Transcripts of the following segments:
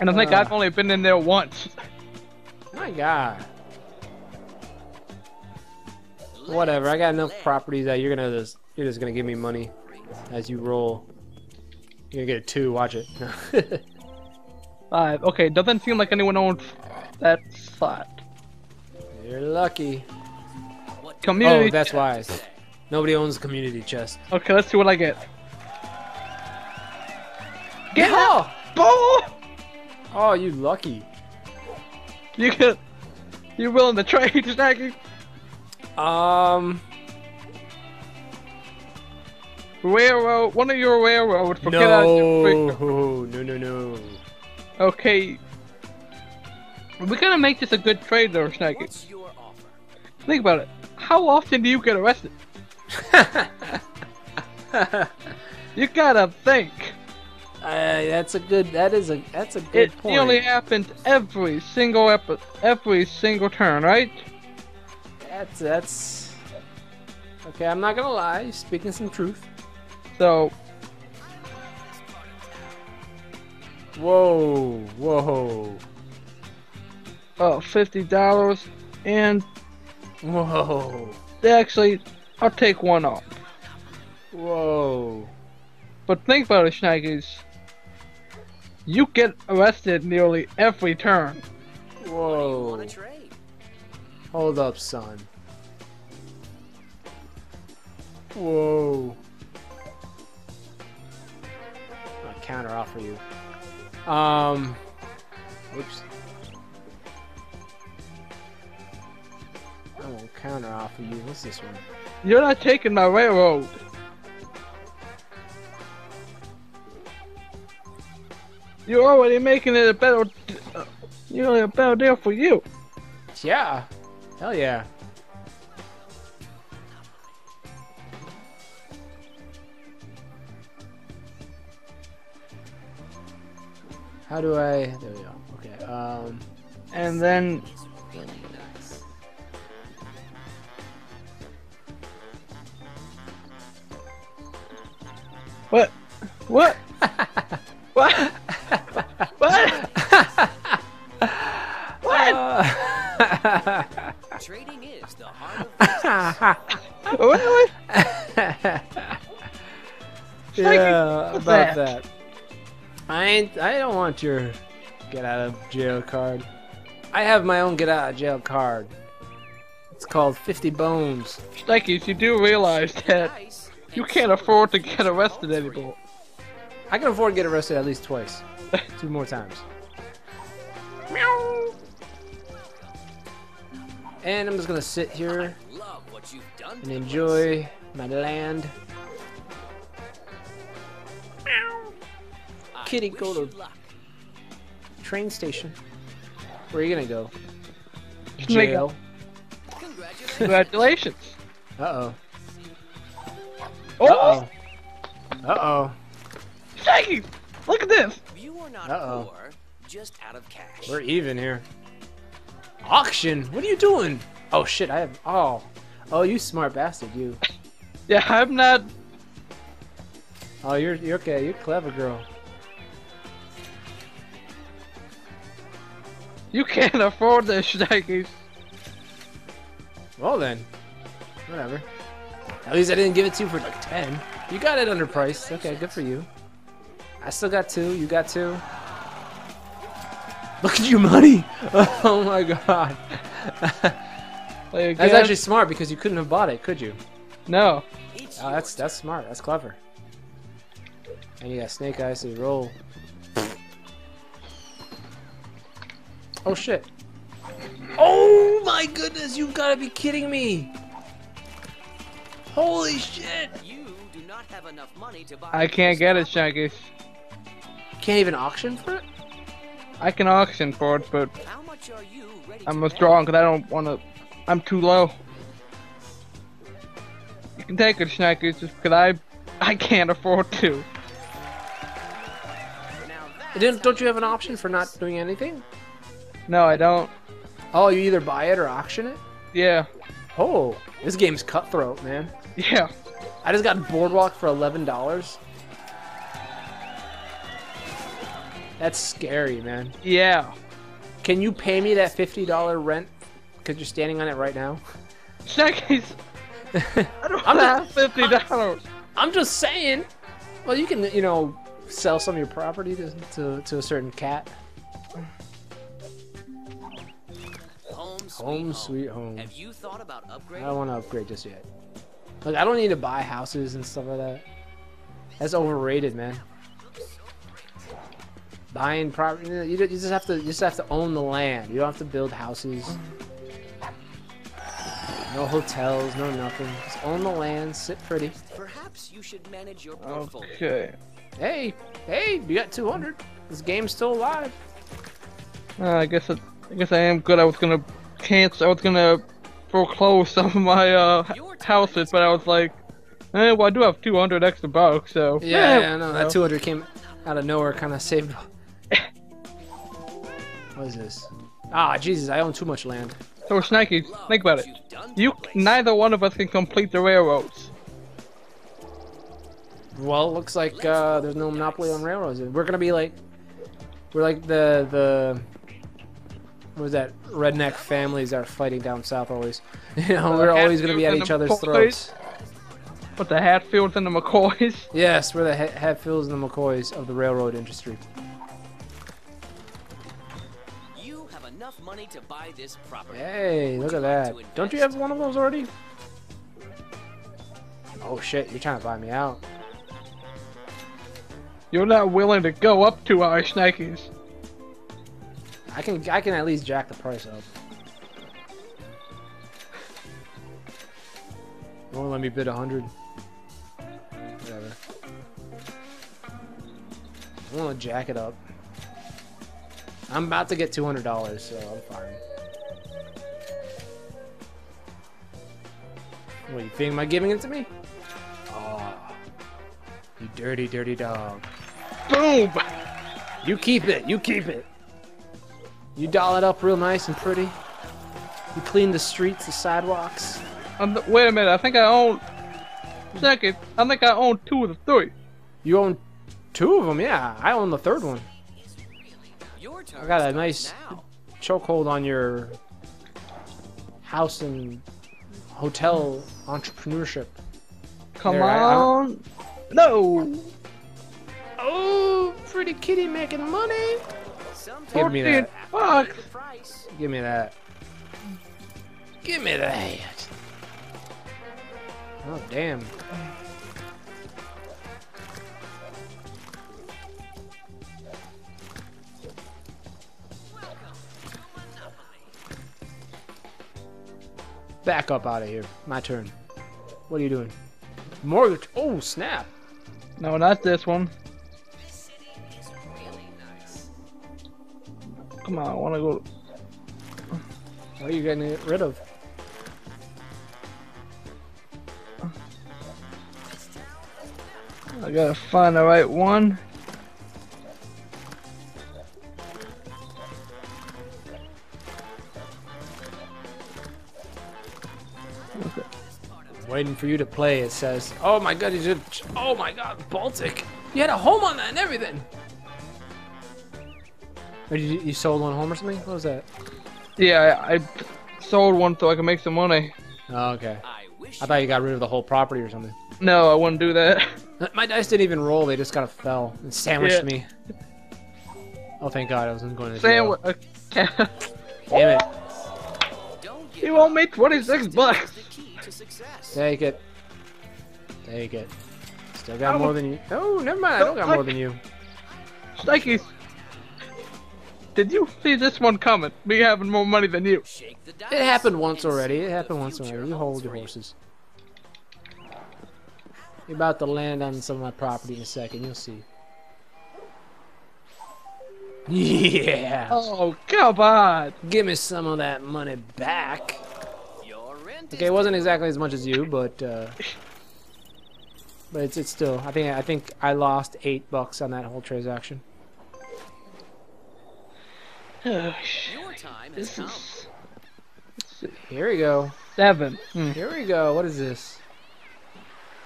And I think Uh. I've only been in there once. My God. Whatever. I got enough properties that you're gonna just you're just gonna give me money as you roll. You're gonna get a two. Watch it. Five. Okay, doesn't seem like anyone owns that slot. you're lucky. Community. Oh, that's wise. Nobody owns the community chest. Okay, let's see what I get. Get Oh! ball! Oh, you lucky. You can. You willing to trade, Snacky? Um. Railroad. One of your railroad. Forget out your No. No. No. No. Okay. We're gonna make this a good trade, though, Snacky. What's your offer? Think about it. How often do you get arrested? You gotta think. Uh, that's a good. That is a. That's a good It point. nearly happens every single epi- every single turn, right? That's that's. Okay, I'm not gonna lie. Speaking some truth. So Whoa. Whoa. oh, fifty dollars, and Whoa. actually, I'll take one off. Whoa. But think about it, Schneigers. You get arrested nearly every turn. Whoa. want to trade? Hold up, son. Whoa. I'll counter offer you. Um. Whoops. I won't counter offer you. What's this one? You're not taking my railroad. You're already making it a better, uh, you know, a better deal for you. Yeah. Hell yeah. How do I? There we go. Okay. Um. And then really nice. what? What? what? what? Your get out of jail card. I have my own get out of jail card. It's called 50 bones. Stikes, you do realize that you can't afford to get arrested anymore. I can afford to get arrested at least twice. Two more times. Meow. And I'm just gonna sit here Love what you've done. and enjoy my land. I Kitty, go to-. Train station. Where are you gonna go? Snake. Jail. Congratulations. Congratulations. Uh oh. Oh, Uh oh. Oh. Look at this. You are not Uh-oh. poor, just out of cash. We're even here. Auction? What are you doing? Oh shit, I have. Oh. Oh, you smart bastard, you. Yeah, I'm not. Oh, you're, you're okay. You're clever girl. You can't afford this, Stikes. Well then. Whatever. At least I didn't give it to you for like 10. You got it underpriced. Okay, good for you. I still got two. You got two. Look at your money! Oh my god. That's actually smart because you couldn't have bought it, could you? no. Oh, that's that's smart. That's clever. And you got snake eyes, so you roll. Oh shit. Oh my goodness, You've gotta be kidding me! Holy shit! You do not have enough money to buy. I can't get it, property. Shankus. Can't even auction for it? I can auction for it, but How much are you ready I'm to withdrawing because I don't want to. I'm too low. You can take it, Shankus, just because I, I can't afford to. Now Didn't, don't you have an option for not doing anything? No, I don't. Oh, you either buy it or auction it? Yeah, Oh, this game's cutthroat, man. yeah. I just got Boardwalk for $11. That's scary, man. Yeah. Can you pay me that fifty dollar rent? Because you're standing on it right now. Shaggy's. I don't I'm have just- fifty dollars. I'm just saying. Well, you can, you know, sell some of your property to to, to a certain cat. Sweet Home home. sweet home. Have you thought about I don't want to upgrade just yet. Like, I don't need to buy houses and stuff like that. That's overrated, man. Buying property, you, just have to, you just have to own the land. You don't have to build houses. No hotels, no nothing. Just own the land, sit pretty. Perhaps you should manage your portfolio. Okay. Hey, hey, you got 200. This game's still alive. Uh, I guess I, I guess I am good. I was gonna cancel. I was gonna foreclose some of my uh houses, but I was like, eh, well, I do have 200 extra bucks, so Yeah, eh, yeah, I know. That 200 came out of nowhere, kind of saved. what is this? Ah, Jesus, I own too much land. So, Snaky, Love think about it. you've done to You, neither one of us can complete the railroads. Well, it looks like uh, there's no monopoly on railroads. We're gonna be like, we're like the the was that redneck families that are fighting down south always. You know, we're always gonna be at each other's McCoys. throats. But the Hatfields and the McCoys. Yes, we're the he- Hatfields and the McCoys of the railroad industry. You have enough money to buy this property. Hey, look at that. Don't you have one of those already? Oh shit, you're trying to buy me out. You're not willing to go up to our Snakies. I can I can at least jack the price up. Won't let me bid a hundred. Whatever. I want to jack it up. I'm about to get two hundred dollars, so I'm fine. What you think? Am I giving it to me? Oh, you dirty, dirty dog. Boom! You keep it. You keep it. You doll it up real nice and pretty. You clean the streets, the sidewalks. Um, wait a minute, I think I own. Second, I think I own two of the three. You own two of them, yeah. I own the third one. I got a nice chokehold on your house and hotel entrepreneurship. Come There, on. No! Oh, pretty kitty making money. Give me that. Fuck! Give me that. Give me that. Oh, damn. Back up out of here. My turn. What are you doing? Mortgage. Oh, snap. No, not this one. Come on, I wanna go. What are you getting rid of? I gotta find the right one. Waiting for you to play, it says. Oh my god, you did. Oh my god, Baltic. You had a home on that and everything. Or you, you sold one home or something? What was that? Yeah, I, I sold one so I could make some money. Oh, okay. I thought you got rid of the whole property or something. No, I wouldn't do that. My dice didn't even roll, they just kind of fell and sandwiched Yeah. me. Oh, thank god, I wasn't going to Sandwich. Damn it. don't give He won't up. make 26 Persistence bucks. is the key to success. Take it. Take it. Still got more than you. Oh, never mind, I don't got more than you. Shnikes. Did you see this one coming? Me having more money than you. Shake the dice. It happened once already. It happened the once future already. You hold your horses. You're about to land on some of my property in a second. You'll see. Yeah. Oh, come on. Give me some of that money back. Okay, it wasn't exactly as much as you, but uh, but it's it's still. I think I think I lost eight bucks on that whole transaction. Your time this is Here we go. seven. Hmm. Here we go. What is this?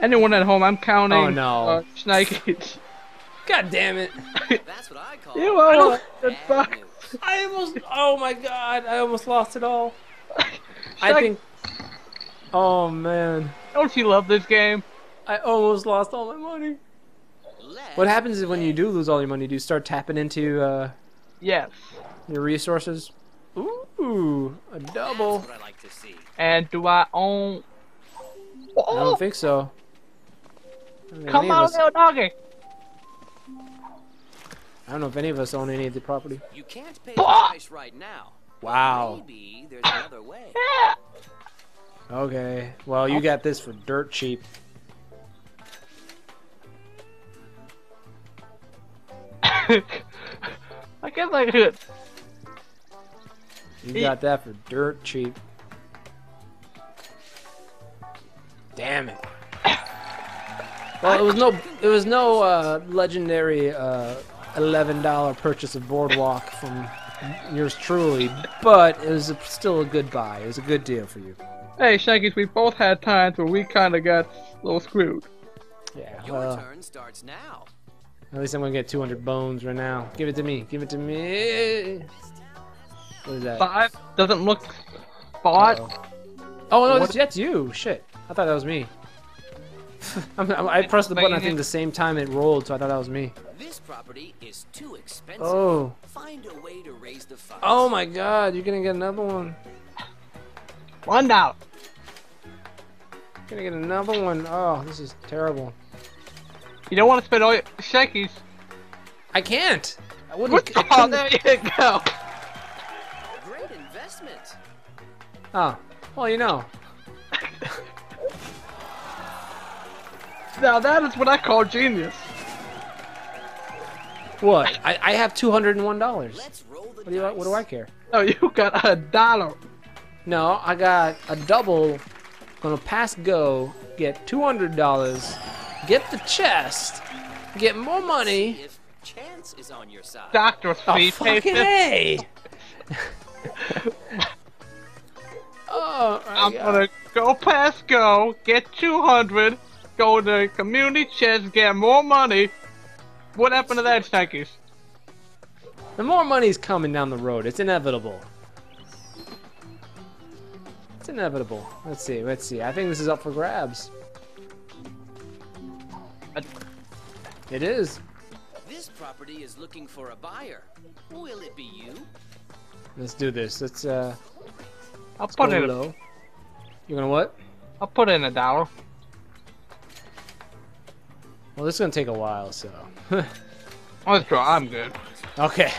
Anyone at home, I'm counting. Oh, no. Uh, Shnikes. God damn it! That's what I call You I the bad fuck. I almost. Oh my god! I almost lost it all. I think. Oh man! Don't you love this game? I almost lost all my money. Let's What happens is when you do lose all your money, do you start tapping into uh, Yes. Your resources? Ooh, a double. That's what I like to see. And do I own? I Oh, don't think so. I don't come on, little doggy. I don't know if any of us own any of the property. You can't pay the price right now. Wow. Maybe there's another way. Okay. Well, you got this for dirt cheap. I guess I could. You Ye- got that for dirt cheap. Damn it. Well, it was no, it was no uh, legendary uh, eleven dollar purchase of Boardwalk from yours truly, but it was a, still a good buy. It was a good deal for you. Hey, Shankies, we both had times where we kind of got a little screwed. Yeah. Your Well, turn starts now. at least I'm gonna get 200 bones right now. Give it to me. Give it to me. What is that? Five doesn't look bought. Uh-oh. Oh no, What- that's, that's you. Shit, I thought that was me. I'm, I'm, I pressed the button. I think the same time it rolled, so I thought that was me. This property is too expensive. Oh, Find a way to raise the funds. oh my God! You're gonna get another one. One dollar. You're gonna get another one. Oh, this is terrible. You don't want to spend all your Shaggy's. I can't. I wouldn't. What? Oh, there you go. Great investment. Oh, well, you know. Now that is what I call genius. What? I, I have two hundred and one dollars. Let's roll the What do you? What do I care? Oh, you got a dollar. No, I got a double. Gonna pass go, get two hundred dollars, get the chest, get more money. If chance is on your side. Doctor's Oh fee. pay fucking a! oh, I'm God. gonna go past go, get 200, go to community chest, get more money. What happened to that, Shaggy's? The more money's coming down the road. It's inevitable. It's inevitable. Let's see. Let's see. I think this is up for grabs. It is. This property is looking for a buyer. Will it be you? Let's do this. Let's uh. I'll Let's put go in. A, low. You're gonna what? I'll put in a dollar. Well, this is gonna take a while, so. Let's draw. I'm good. okay.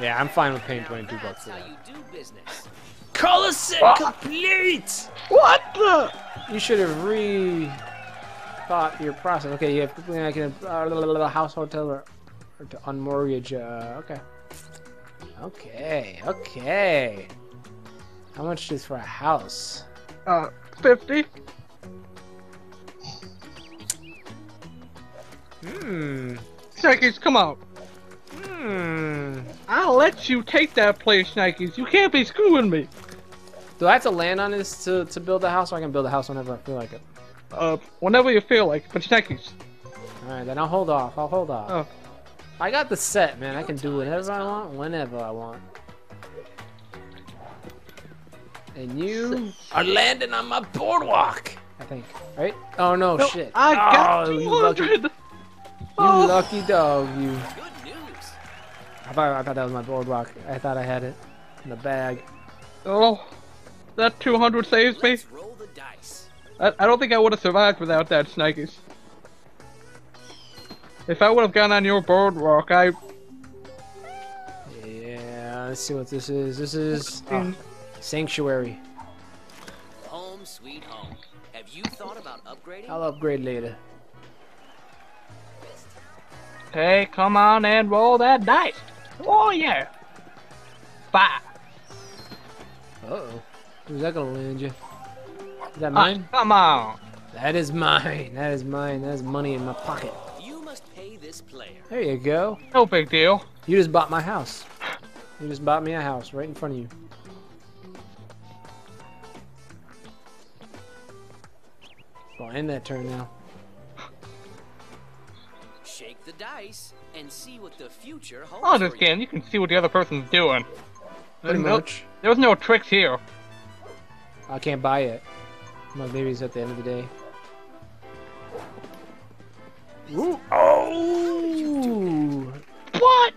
Yeah, I'm fine with paying 22 bucks That's for how that. you do business. Colosseum Ah. complete. What the? You should have re thought your process. Okay, you have like a uh, house hotel or, or to unmortgage. Uh, okay. Okay. Okay. How much is for a house? Uh, 50? Hmm. Shaggy's, come out. Hmm. I'll let you take that place, Shaggy's. You can't be screwing me. Do I have to land on this to, to build a house, or I can build a house whenever I feel like it? Uh, whenever you feel like, but Shaggy's. All right, then I'll hold off. I'll hold off. Oh. I got the set, man. I can do whatever I want, whenever I want. And you are landing on my boardwalk. I think, right? Oh no, No, shit! I oh, got oh, you lucky, you Oh. lucky dog, you. Good news. I thought, I thought that was my boardwalk. I thought I had it in the bag. Oh, that 200 saves me. Let's roll the dice. I, I don't think I would have survived without that, Snakies. If I would have gone on your boardwalk, I. Yeah, let's see what this is. This is oh, sanctuary. Home sweet home. Have you thought about upgrading? I'll upgrade later. Hey, come on and roll that dice. Oh yeah. Five. Uh oh, who's that gonna land you? Is that Ah, mine? come on. That is mine. That is mine. That is money in my pocket. You must pay this player. There you go. No big deal. You just bought my house. You just bought me a house right in front of you. Oh, well, end that turn now. Shake the dice and see what the future holds Oh, this for you. game, you can see what the other person's doing. Pretty There's no, much. there's no tricks here. I can't buy it. My baby's at the end of the day. Ooh. Oh! What?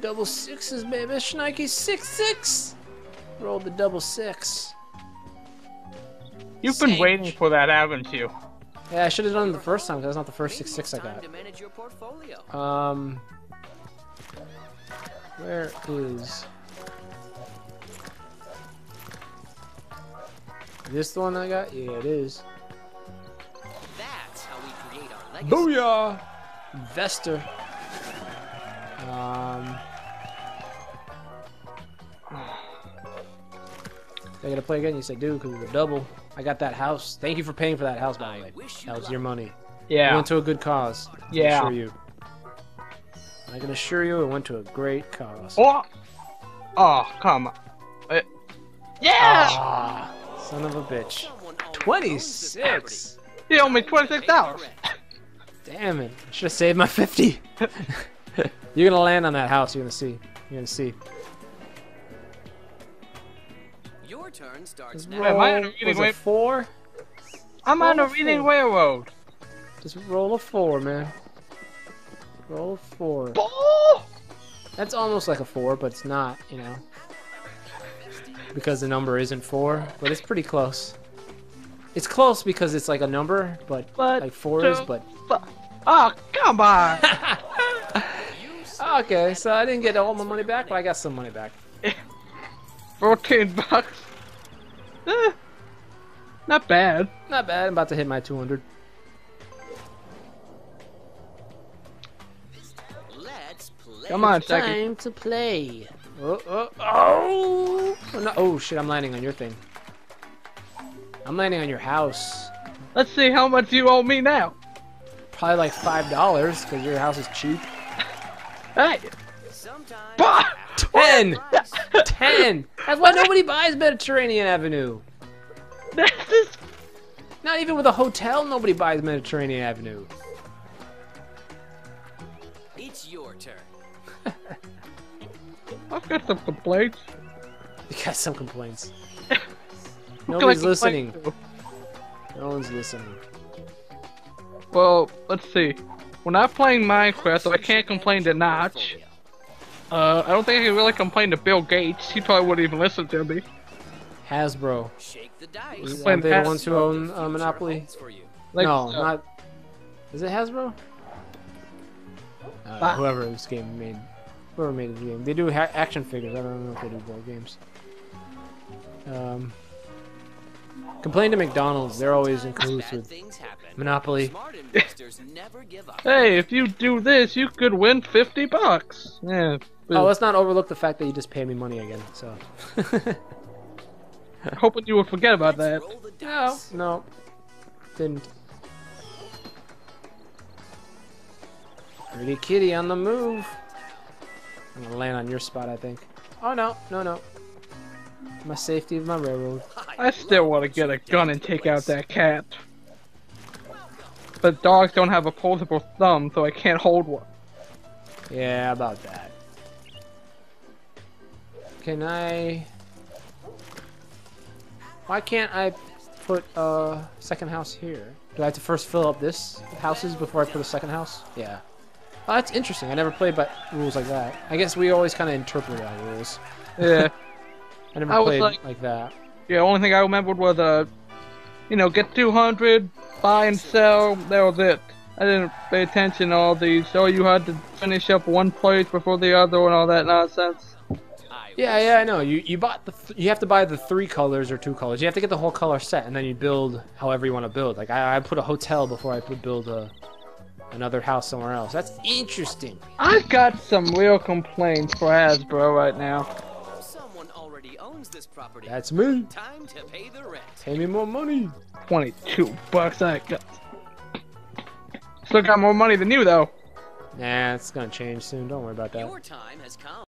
Double sixes, baby. Schneike six six. Rolled the double six. You've been Same. waiting for that, haven't you? Yeah, I should have done it the first time because that's not the first Maybe six six I it's time got. to manage your portfolio. Um, where is this the one I got? Yeah, it is. That's how we create our legacy. Booyah! Vester. Um, I gotta play again. You said, dude, because it's a double. I got that house. Thank you for paying for that house, by the way. That was your money. It Yeah. went to a good cause. I can Yeah. assure you. I can assure you, it went to a great cause. Oh, oh come on. Uh, yeah! Ah, son of a bitch. Someone already owns this property. 26. He owe me $26. Damn it. I should have saved my 50. You're gonna land on that house, you're gonna see. You're gonna see. Turn starts Roll, now. Am I on a reading it wave? four? I'm on a reading four. railroad. Just roll a four, man. Roll a four. Oh! That's almost like a four, but it's not, you know. Because the number isn't four, but it's pretty close. It's close because it's like a number, but, But like four is, but Oh, come on. okay. So I didn't get all my money back, but I got some money back. 14 bucks. Eh, not bad. Not bad. I'm about to hit my 200. Let's play. Come on, second. Time to play. Oh, oh, oh. Oh, no. oh shit! I'm landing on your thing. I'm landing on your house. Let's see how much you owe me now. Probably like five dollars because your house is cheap. Hey, Sometimes Ten. Price. Ten. That's why nobody buys Mediterranean Avenue. this is. Not even with a hotel, nobody buys Mediterranean Avenue. It's your turn. I've got some complaints. You got some complaints. Who can I Nobody's listening. to? No one's listening. Well, let's see. When I'm playing Minecraft, so I can't complain to Notch. Uh, I don't think I can really complain to Bill Gates. He probably wouldn't even listen to me. Hasbro. Shake the dice. When Aren't they the ones who own uh, Monopoly? For you. Like, no, uh, not. Is it Hasbro? Uh, whoever this game made, whoever made the game, they do ha- action figures. I don't know if they do board games. Um, complain to McDonald's. They're always in cahoots with. Monopoly. Smart investors never give up. Hey, if you do this, you could win 50 bucks. Yeah. Oh, let's not overlook the fact that you just paid me money again. So. hoping you would forget about that. No, no, didn't. Pretty kitty on the move. I'm gonna land on your spot, I think. Oh no, no, no. My safety of my railroad. I still want to get a gun and take out that cat. But dogs don't have a opposable thumbs, so I can't hold one. Yeah, about that. Can I? Why can't I put a second house here? Do I have to first fill up this houses before I put a second house? Yeah. Oh, that's interesting. I never played by rules like that. I guess we always kind of interpret our rules. Yeah. I never I played like- like that. the only thing I remembered was, uh, you know, get 200, buy and sell, that was it. I didn't pay attention to all these. So you had to finish up one place before the other and all that nonsense. I Yeah, yeah, I know. You you bought the th- you have to buy the three colors or two colors. You have to get the whole color set, and then you build however you want to build. Like I, I put a hotel before I put build a another house somewhere else. That's interesting. I've got some real complaints for Hasbro right now. Someone already owns this property. That's me. Time to pay the rent. Pay me more money. 22 bucks I got. Still got more money than you though. Nah, it's gonna change soon. Don't worry about that. Your time has come.